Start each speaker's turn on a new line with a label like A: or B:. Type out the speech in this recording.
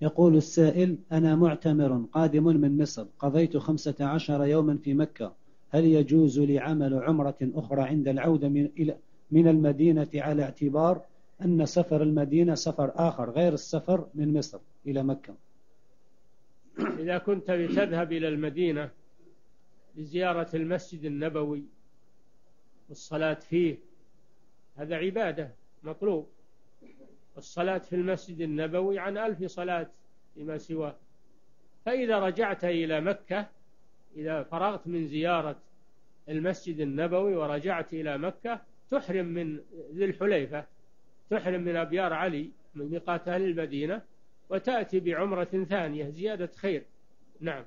A: يقول السائل أنا معتمر قادم من مصر قضيت خمسة عشر يوما في مكة هل يجوز لي عمل عمرة أخرى عند العودة من, إلى من المدينة على اعتبار أن سفر المدينة سفر آخر غير السفر من مصر إلى مكة؟
B: إذا كنت بتذهب إلى المدينة لزيارة المسجد النبوي والصلاة فيه هذا عبادة مطلوب. الصلاة في المسجد النبوي عن ألف صلاة فيما سواه. فإذا رجعت إلى مكة إذا فرغت من زيارة المسجد النبوي ورجعت إلى مكة تحرم من ذي الحليفة تحرم من أبيار علي من ميقات أهل المدينة وتأتي بعمرة ثانية زيادة خير. نعم.